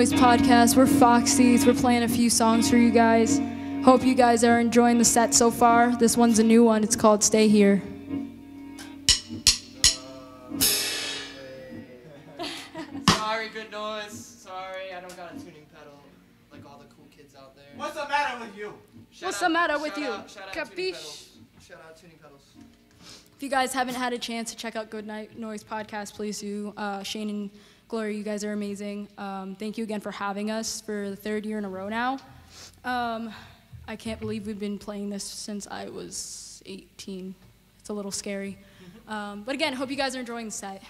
Noise Podcast? We're Fox Teeth. We're playing a few songs for you guys. Hope you guys are enjoying the set so far. This one's a new one. It's called Stay Here. Sorry, good noise. Sorry, I don't got a tuning pedal like all the cool kids out there. What's the matter with you? Shout What's out- the matter with shout you? out- shout out Capiche? pedals. Shout out tuning pedals. If you guys haven't had a chance to check out Good Night Noise Podcast, please do. Uh, Shane and Gloria, you guys are amazing. Um, thank you again for having us for the third year in a row now. Um, I can't believe we've been playing this since I was 18. It's a little scary. Um, but again, hope you guys are enjoying the set.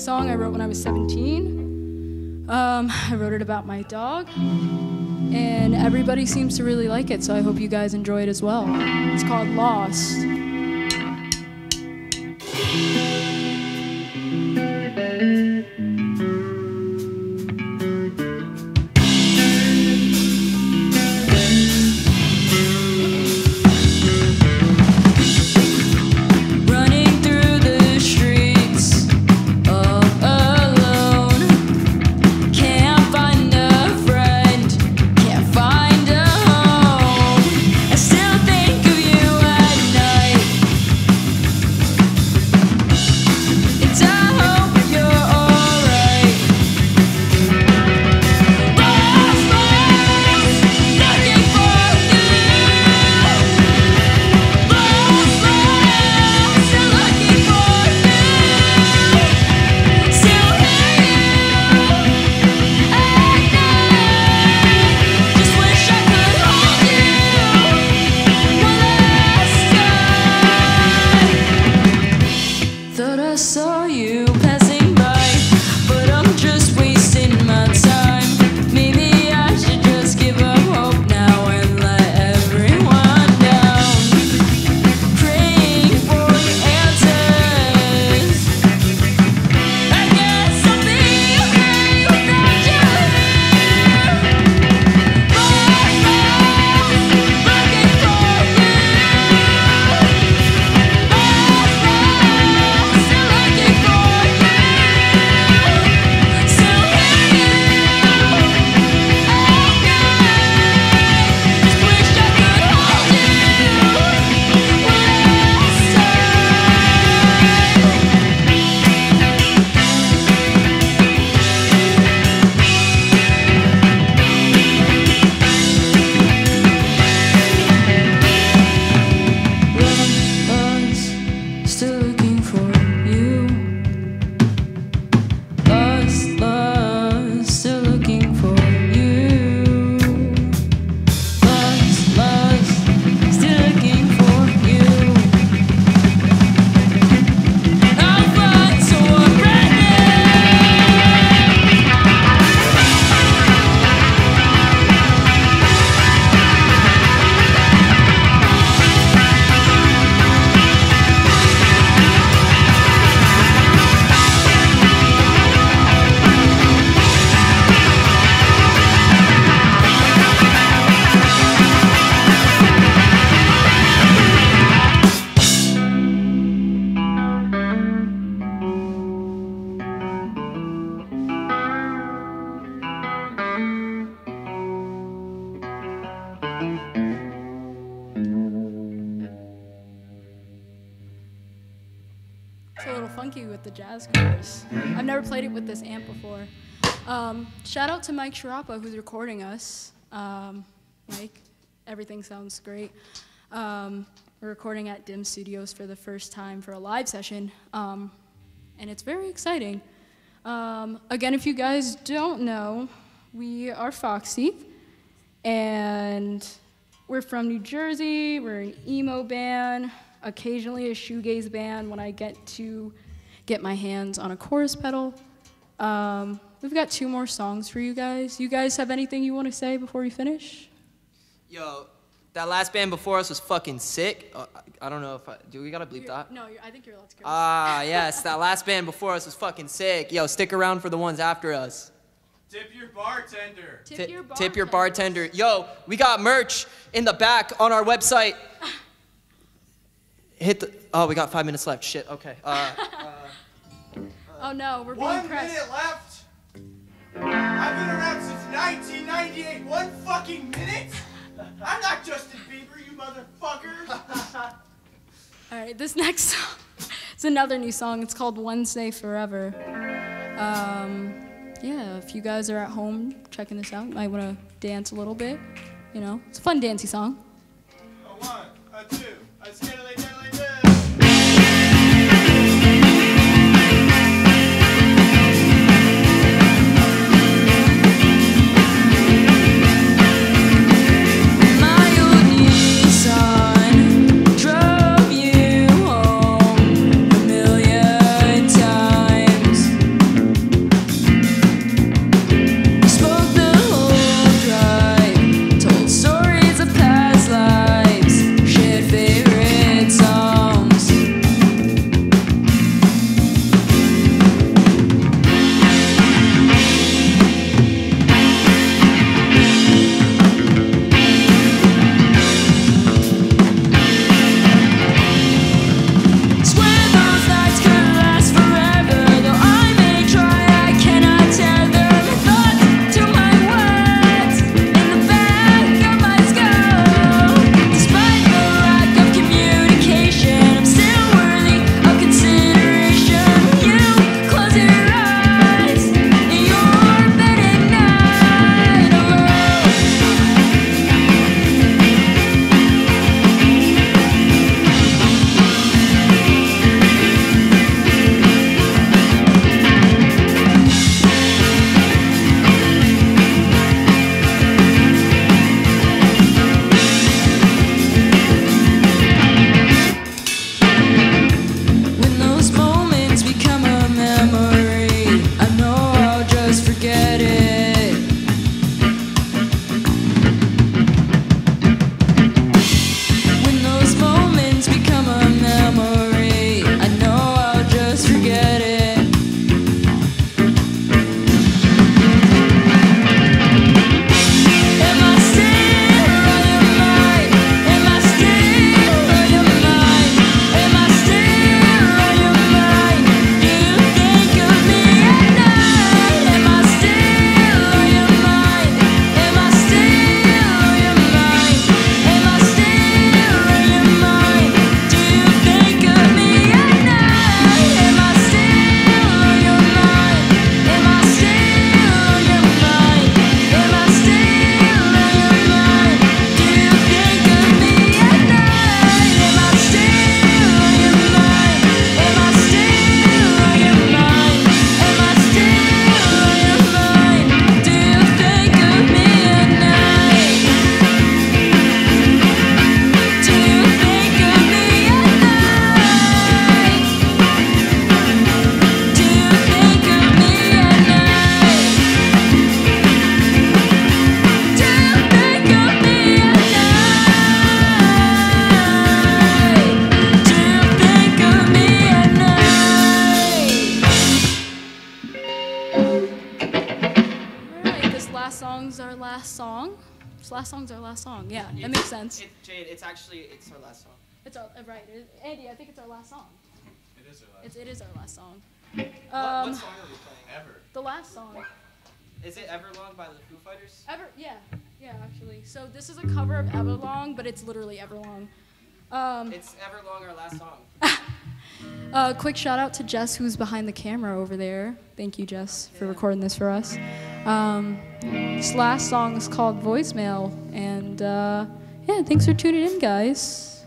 Song I wrote when I was 17. Um, I wrote it about my dog, and everybody seems to really like it, so I hope you guys enjoy it as well. It's called Lost. Jazz chorus. I've never played it with this amp before. Um, shout out to Mike Sharapa who's recording us. Um, Mike, everything sounds great. Um, we're recording at Dim Studios for the first time for a live session, um, and it's very exciting. Um, again, if you guys don't know, we are Fox Teeth, and we're from New Jersey. We're an emo band, occasionally a shoegaze band when I get to get my hands on a chorus pedal. Um, we've got two more songs for you guys. You guys have anything you want to say before we finish? Yo, that last band before us was fucking sick. Uh, I I don't know if I do. We gotta bleep that. No, you're, I think you're allowed to go. Ah, yes, that last band before us was fucking sick. Yo, stick around for the ones after us. Tip your bartender. tip, Ti- your tip your bartender. bartender. Yo, we got merch in the back on our website. Hit the. Oh, we got five minutes left. Shit. Okay. Uh, Oh no, we're being One pressed. minute left. I've been around since 1998. One fucking minute? I'm not Justin Bieber, you motherfuckers. All right, this next song it's another new song. It's called Wednesday Forever. Um, yeah, if you guys are at home checking this out, might want to dance a little bit. You know, it's a fun dancey song. A one, a two, a it's actually it's our last song. It's our, uh, right. It, Andy, I think it's our last song. It is our last It's, it is our last song. What, Um, what song are we playing? ever. the last song. Is it Everlong by the Foo Fighters? Ever, yeah, yeah, actually. So this is a cover of Everlong, but it's literally Everlong. Um, It's Everlong, our last song. uh, quick shout out to Jess, who's behind the camera over there. Thank you, Jess, for recording this for us. Um, this last song is called Voicemail, and uh, yeah, thanks for tuning in, guys.